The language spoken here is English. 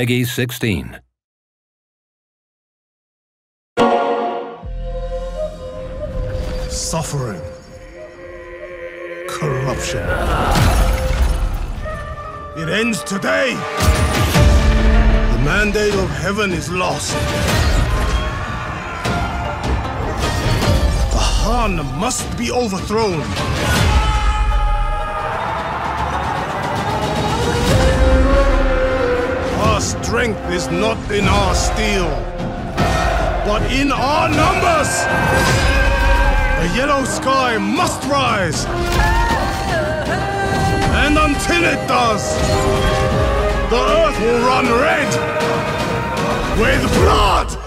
Peggy 16. Suffering. Corruption. It ends today. The mandate of heaven is lost. The Han must be overthrown. Strength is not in our steel, but in our numbers. The yellow sky must rise. And until it does, the earth will run red with blood.